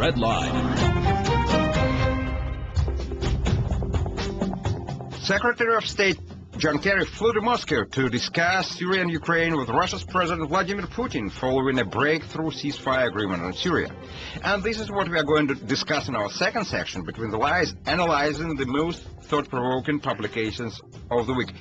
Red Line. Secretary of State John Kerry flew to Moscow to discuss Syria and Ukraine with Russia's President Vladimir Putin following a breakthrough ceasefire agreement on Syria. And this is what we are going to discuss in our second section between the lies, analyzing the most thought-provoking publications of the week.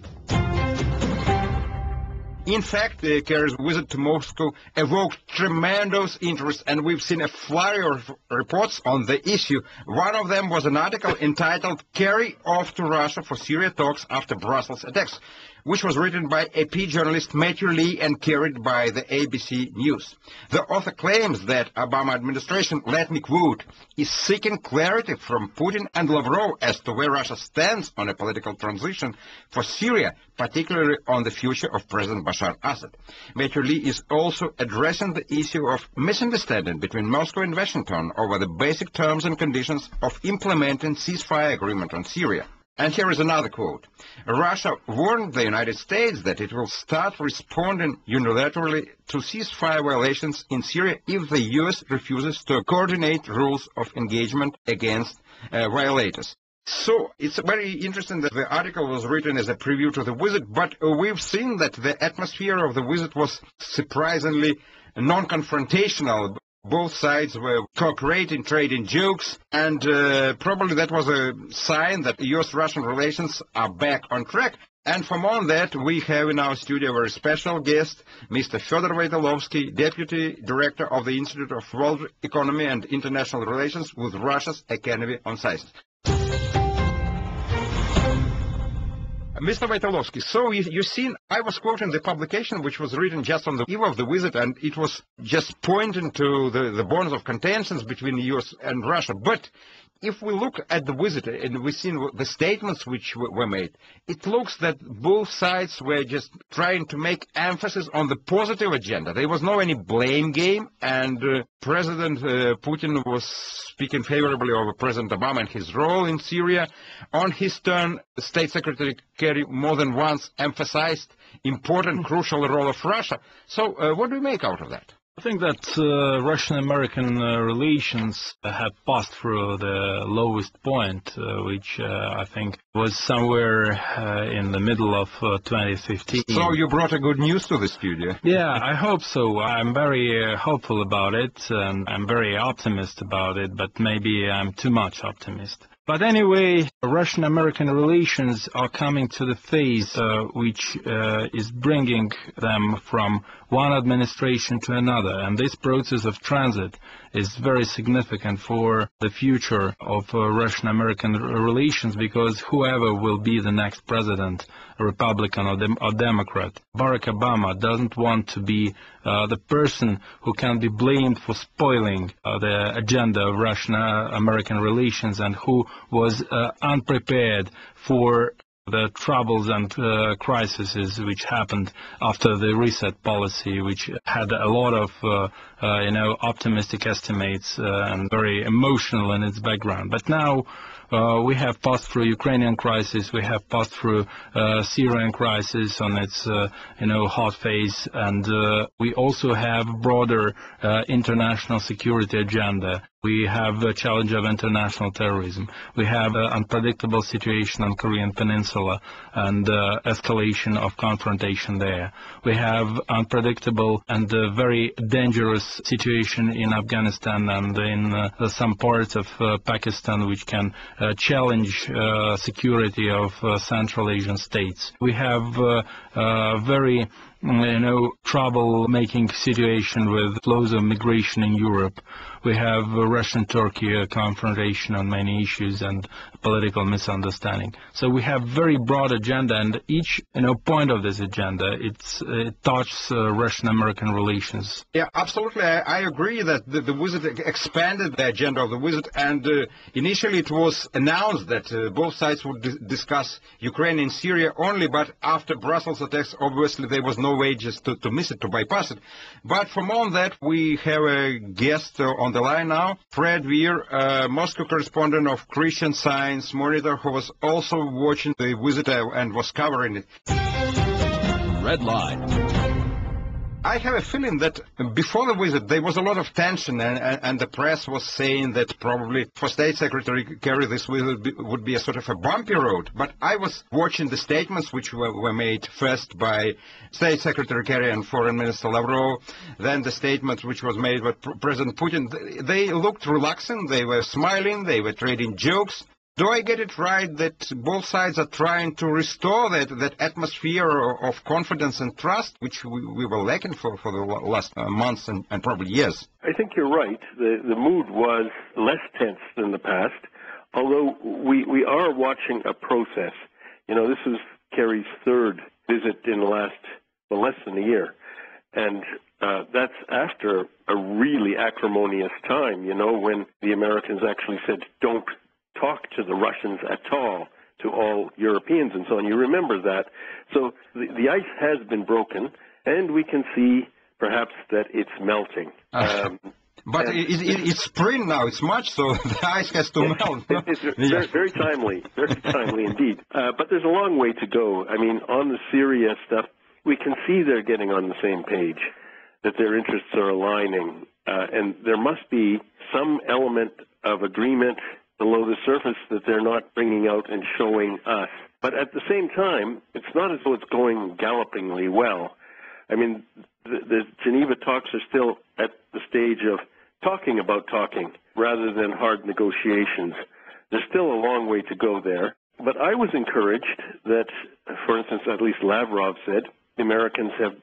In fact, uh, Kerry's visit to Moscow evoked tremendous interest, and we've seen a flurry of reports on the issue. One of them was an article entitled Kerry Off to Russia for Syria Talks After Brussels Attacks which was written by AP journalist Matthew Lee and carried by the ABC News. The author claims that Obama administration, let me quote, is seeking clarity from Putin and Lavrov as to where Russia stands on a political transition for Syria, particularly on the future of President Bashar Assad. Matthew Lee is also addressing the issue of misunderstanding between Moscow and Washington over the basic terms and conditions of implementing ceasefire agreement on Syria. And here is another quote. Russia warned the United States that it will start responding unilaterally to ceasefire violations in Syria if the U.S. refuses to coordinate rules of engagement against uh, violators. So it's very interesting that the article was written as a preview to the visit, but we've seen that the atmosphere of the visit was surprisingly non-confrontational both sides were cooperating, trading jokes, and uh, probably that was a sign that U.S.-Russian relations are back on track. And from on that, we have in our studio a very special guest, Mr. Fyodor Voitolovsky, Deputy Director of the Institute of World Economy and International Relations with Russia's Academy on Sciences. Mr. Voitolovsky, so you, you seen, I was quoting the publication which was written just on the eve of the visit, and it was just pointing to the, the bonds of contentions between the U.S. and Russia. But if we look at the visit and we see the statements which were made, it looks that both sides were just trying to make emphasis on the positive agenda. There was no any blame game, and uh, President uh, Putin was speaking favorably of President Obama and his role in Syria. On his turn, State Secretary Kerry more than once emphasized important, crucial role of Russia. So uh, what do we make out of that? I think that uh, Russian-American uh, relations have passed through the lowest point, uh, which uh, I think was somewhere uh, in the middle of uh, 2015. So you brought a good news to the studio. yeah, I hope so. I'm very hopeful about it, and I'm very optimistic about it, but maybe I'm too much optimist. But anyway, Russian-American relations are coming to the phase uh, which uh, is bringing them from one administration to another. And this process of transit is very significant for the future of uh, Russian-American relations because whoever will be the next president, a Republican or, Dem or Democrat, Barack Obama doesn't want to be uh, the person who can be blamed for spoiling uh, the agenda of Russian-American relations and who was uh, unprepared for the troubles and uh, crises which happened after the reset policy, which had a lot of, uh, uh, you know, optimistic estimates uh, and very emotional in its background. But now uh, we have passed through Ukrainian crisis, we have passed through uh, Syrian crisis on its, you know, hot phase, and we also have broader international security agenda. We have the challenge of international terrorism. We have an unpredictable situation on Korean Peninsula and uh, escalation of confrontation there. We have unpredictable and uh, very dangerous situation in Afghanistan and in uh, some parts of uh, Pakistan which can uh, challenge uh, security of Central Asian states. We have very know, trouble-making situation with flows of migration in Europe. We have Russian-Turkey confrontation on many issues and political misunderstanding. So we have very broad agenda, and each you know point of this agenda it's it touches uh, Russian-American relations. Yeah, absolutely. I, I agree that the, the, visit expanded the agenda of the visit, and uh, initially it was announced that uh, both sides would discuss Ukraine and Syria only, but after Brussels attacks, obviously there was no way just to, to miss it, to bypass it. But from on that, we have a guest uh, on the line now, Fred Weir, uh, Moscow correspondent of Christian Science Monitor, who was also watching the visit uh, and was covering it. Red Line. I have a feeling that before the visit there was a lot of tension, and, and, and the press was saying that probably for State Secretary Kerry this visit be, would be a sort of a bumpy road. But I was watching the statements which were, were made first by State Secretary Kerry and Foreign Minister Lavrov, then the statements which was made by President Putin. They looked relaxing, they were smiling, they were trading jokes. Do I get it right that both sides are trying to restore that, that atmosphere of confidence and trust, which we, we were lacking for, for the last uh, months and, and, probably years? I think you're right. The, the mood was less tense than the past, although we, we are watching a process. You know, this is Kerry's third visit in the last, well, less than a year. And uh, that's after a really acrimonious time, you know, when the Americans actually said, don't talk to the Russians at all, to all Europeans and so on. You remember that. So the, the ice has been broken, and we can see perhaps that it's melting. Um, but it, it, it's spring now. It's March, so the ice has to melt. it's very, very timely, very timely indeed. Uh, but there's a long way to go. I mean, on the Syria stuff, we can see they're getting on the same page, that their interests are aligning, uh, and there must be some element of agreement below the surface that they're not bringing out and showing us. But at the same time, it's not as though it's going gallopingly well. I mean, the, the Geneva talks are still at the stage of talking about talking rather than hard negotiations. There's still a long way to go there. But I was encouraged that, for instance, at least Lavrov said, the Americans have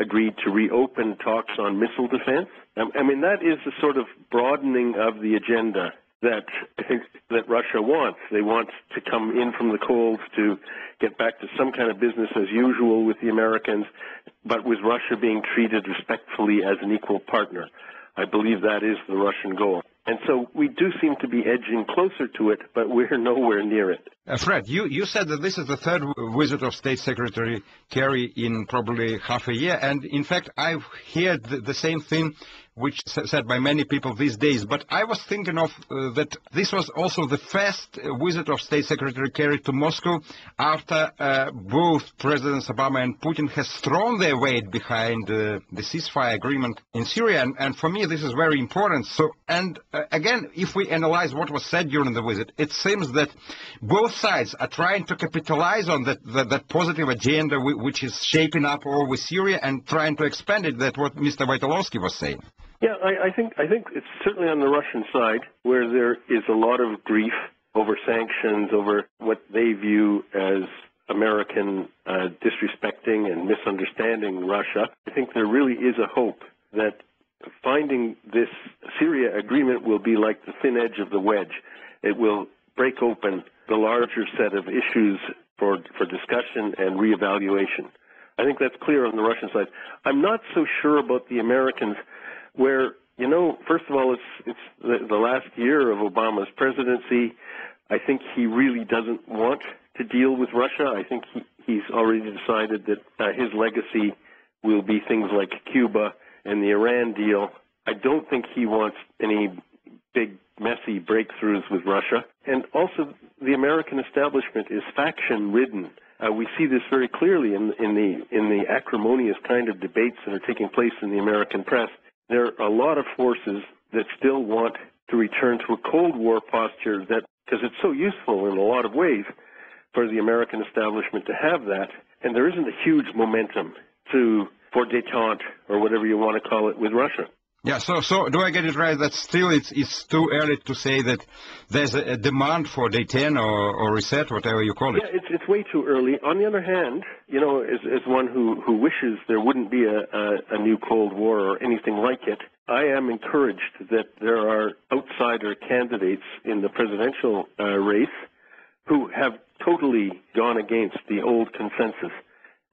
agreed to reopen talks on missile defense. I mean, that is a sort of broadening of the agenda that that Russia wants. They want to come in from the cold to get back to some kind of business as usual with the Americans, but with Russia being treated respectfully as an equal partner. I believe that is the Russian goal. And so we do seem to be edging closer to it, but we're nowhere near it. Uh, Fred, you, you said that this is the third visit of State Secretary Kerry in probably half a year, and in fact, I've heard the, the same thing which is said by many people these days. But I was thinking of uh, that this was also the first visit of State Secretary Kerry to Moscow after uh, both Presidents Obama and Putin has thrown their weight behind uh, the ceasefire agreement in Syria. And, and, for me, this is very important. So, and uh, again, if we analyze what was said during the visit, it seems that both sides are trying to capitalize on that, that, that positive agenda which is shaping up over with Syria and trying to expand it. That's what Mr. Voitolovsky was saying. Yeah, I, I think I think it's certainly on the Russian side where there is a lot of grief over sanctions, over what they view as American uh, disrespecting and misunderstanding Russia. I think there really is a hope that finding this Syria agreement will be like the thin edge of the wedge. It will break open the larger set of issues for for discussion and reevaluation. I think that's clear on the Russian side. I'm not so sure about the Americans where you know, first of all, it's it's the, the last year of Obama's presidency. I think he really doesn't want to deal with Russia. I think he, he's already decided that uh, his legacy will be things like Cuba and the Iran deal. I don't think he wants any big messy breakthroughs with Russia. And also, the American establishment is faction ridden. Uh, we see this very clearly in, in the in the acrimonious kind of debates that are taking place in the American press there are a lot of forces that still want to return to a Cold War posture that, because it's so useful in a lot of ways for the American establishment to have that, and there isn't a huge momentum to for detente or whatever you want to call it with Russia. Yeah, so so do I get it right that still it's it's too early to say that there's a, a demand for detente or, or reset, whatever you call it? Yeah, it's it's way too early. On the other hand, you know, as as one who who wishes there wouldn't be a a, a new Cold War or anything like it, I am encouraged that there are outsider candidates in the presidential uh, race who have totally gone against the old consensus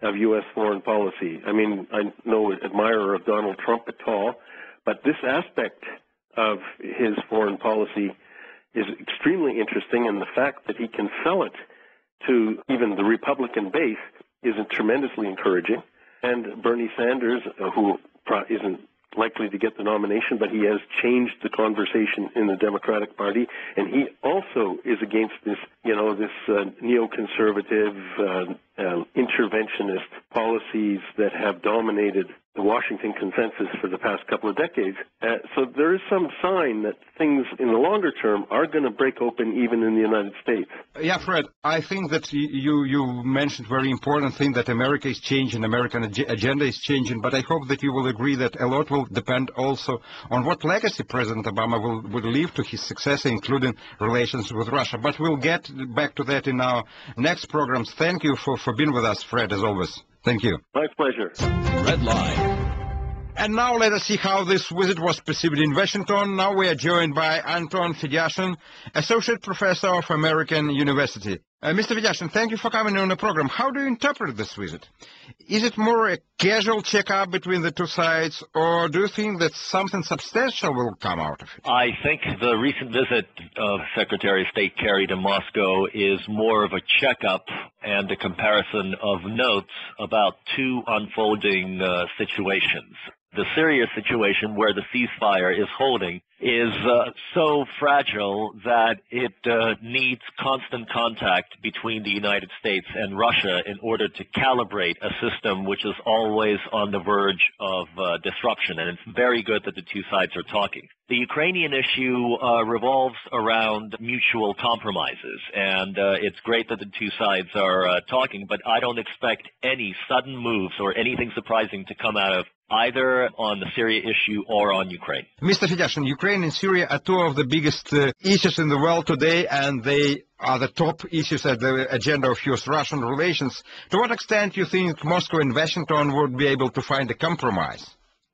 of U.S. foreign policy. I mean, I'm no admirer of Donald Trump at all. But this aspect of his foreign policy is extremely interesting, and the fact that he can sell it to even the Republican base is tremendously encouraging. And Bernie Sanders, uh, who isn't likely to get the nomination, but he has changed the conversation in the Democratic Party, and he also is against this, you know, this uh, neoconservative, uh, uh, interventionist policies that have dominated the Washington consensus for the past couple of decades. Uh, so there is some sign that things in the longer term are going to break open even in the United States. Yeah, Fred, I think that you, you mentioned very important thing that America is changing, American ag agenda is changing, but I hope that you will agree that a lot will depend also on what legacy President Obama will, will leave to his successor, including relations with Russia. But we'll get back to that in our next programs. Thank you for, for being with us, Fred, as always. Thank you. My pleasure. Red Line. And now let us see how this visit was perceived in Washington. Now we are joined by Anton Fedyashin, Associate Professor of American University. Uh, Mr. Fedyashin, thank you for coming on the program. How do you interpret this visit? Is it more a casual checkup between the two sides, or do you think that something substantial will come out of it? I think the recent visit of Secretary of State Kerry to Moscow is more of a checkup and a comparison of notes about two unfolding uh, situations the Syria situation where the ceasefire is holding is uh, so fragile that it uh, needs constant contact between the United States and Russia in order to calibrate a system which is always on the verge of uh, disruption. And it's very good that the two sides are talking. The Ukrainian issue uh, revolves around mutual compromises, and uh, it's great that the two sides are uh, talking, but I don't expect any sudden moves or anything surprising to come out of either on the Syria issue or on Ukraine. Mr. Fedyashin, Ukraine and Syria are two of the biggest uh, issues in the world today, and they are the top issues at the agenda of U.S.-Russian relations. To what extent do you think Moscow and Washington would be able to find a compromise?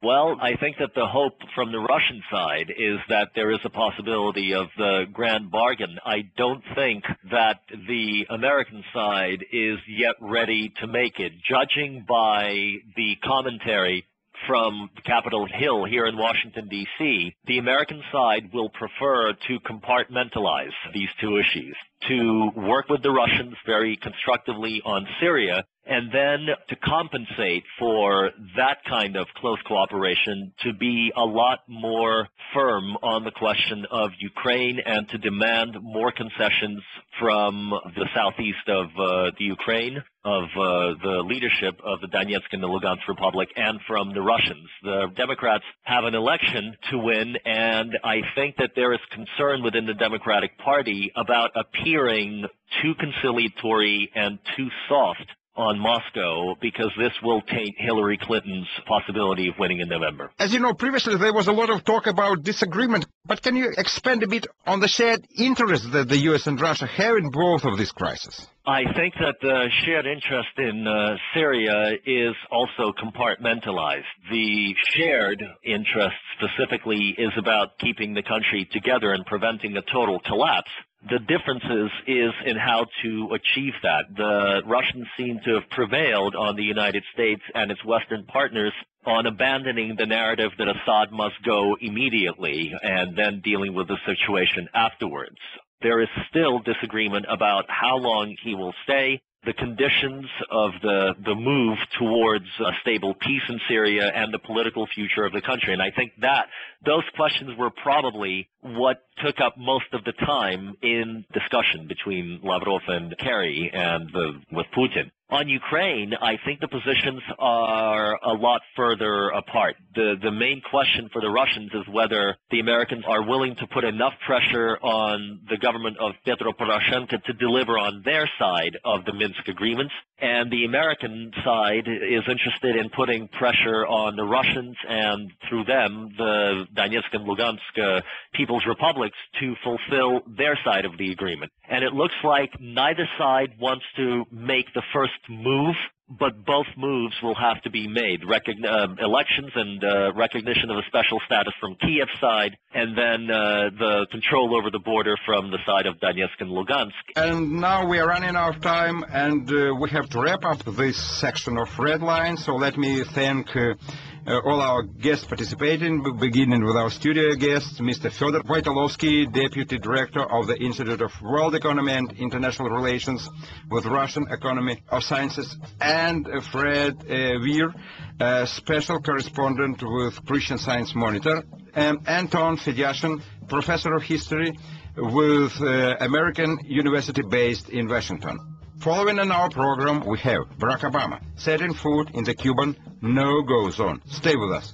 Well, I think that the hope from the Russian side is that there is a possibility of the grand bargain. I don't think that the American side is yet ready to make it. Judging by the commentary from Capitol Hill here in Washington, D.C., the American side will prefer to compartmentalize these two issues, to work with the Russians very constructively on Syria, and then to compensate for that kind of close cooperation to be a lot more firm on the question of Ukraine and to demand more concessions from the southeast of uh, the Ukraine, of uh, the leadership of the Donetsk and the Lugansk Republic, and from the Russians. The Democrats have an election to win, and I think that there is concern within the Democratic Party about appearing too conciliatory and too soft on Moscow because this will taint Hillary Clinton's possibility of winning in November. As you know, previously there was a lot of talk about disagreement, but can you expand a bit on the shared interest that the U.S. and Russia have in both of these crises? I think that the shared interest in uh, Syria is also compartmentalized. The shared interest specifically is about keeping the country together and preventing a total collapse. The differences is in how to achieve that. The Russians seem to have prevailed on the United States and its Western partners on abandoning the narrative that Assad must go immediately and then dealing with the situation afterwards. There is still disagreement about how long he will stay, the conditions of the, the move towards a stable peace in Syria and the political future of the country. And I think that those questions were probably what took up most of the time in discussion between Lavrov and Kerry and the, with Putin. On Ukraine, I think the positions are a lot further apart. The, the main question for the Russians is whether the Americans are willing to put enough pressure on the government of Petro Poroshenko to deliver on their side of the Minsk agreements. And the American side is interested in putting pressure on the Russians and through them, the Donetsk and Lugansk uh, People's Republics to fulfill their side of the agreement. And it looks like neither side wants to make the first move, but both moves will have to be made. Recogn- uh, elections and uh, recognition of a special status from Kiev side, and then uh, the control over the border from the side of Donetsk and Lugansk. And now we are running out of time, and uh, we have to wrap up this section of Red Line. So let me thank uh, uh, all our guests participating, beginning with our studio guest, Mr. Fyodor Voitolovsky, Deputy Director of the Institute of World Economy and International Relations with Russian Academy of Sciences, and uh, Fred uh, Weir, Special Correspondent with Christian Science Monitor, and Anton Fedyashin, Professor of History with uh, American University based in Washington. Following in our program, we have Barack Obama setting foot in the Cuban no-go zone. Stay with us.